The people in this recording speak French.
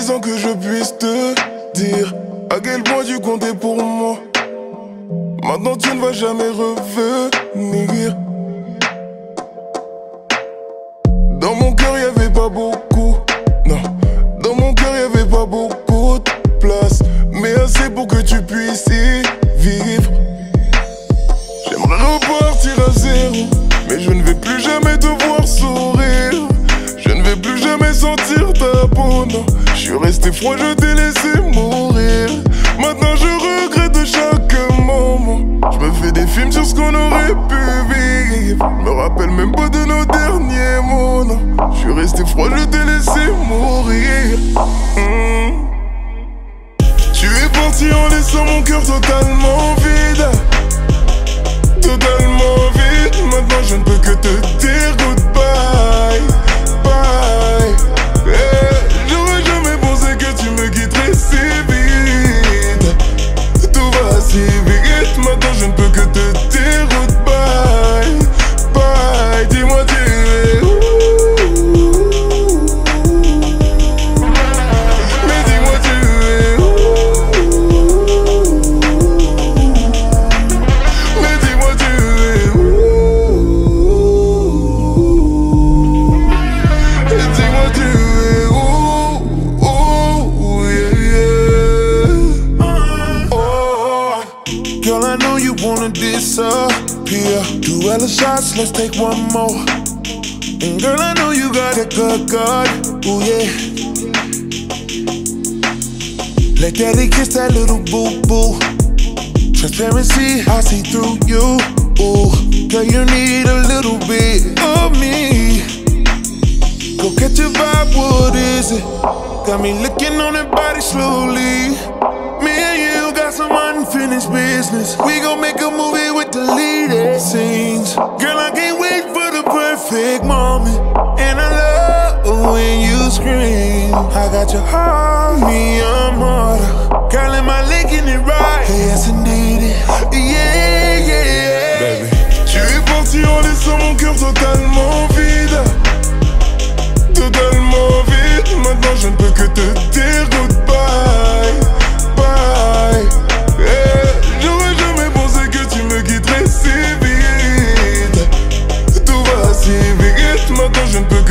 sans que je puisse te dire à quel point tu comptais pour moi. Maintenant tu ne vas jamais revenir. Dans mon cœur y avait pas beaucoup, non. Dans mon cœur y avait pas beaucoup de place, mais assez pour que tu puisses y vivre. J'aimerais repartir à zéro, mais je ne vais plus jamais te voir suis resté froid, je t'ai laissé mourir. Maintenant je regrette chaque moment. Je me fais des films sur ce qu'on aurait pu vivre. Me rappelle même pas de nos derniers mots. Je suis resté froid, je t'ai laissé mourir. Hmm. Tu es parti en laissant mon cœur totalement vide. Know you wanna disappear. Two hella shots, let's take one more. And girl, I know you got a good gut. Ooh, yeah. Let daddy kiss that little boo boo. Transparency, I see through you. Ooh, girl, you need a little bit of me. Go catch your vibe, what is it? Got me looking on that body slowly. Me and you some unfinished business. We gon' make a movie with deleted scenes. Girl, I can't wait for the perfect moment. And I love when you scream. I got your heart, me, I'm. Girl, am I linking it right? Hey, je ne peux